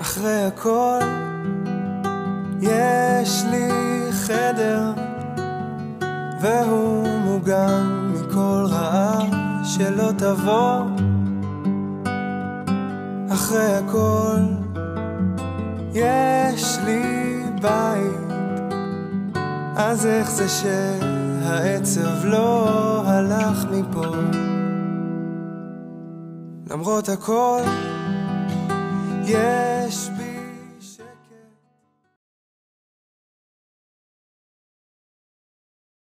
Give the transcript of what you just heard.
אחרי הכל יש לי חדר והוא מוגן מכל רעה שלא תבוא. אחרי הכל יש לי בית אז איך זה שהעצב לא הלך מפה? למרות הכל יש בי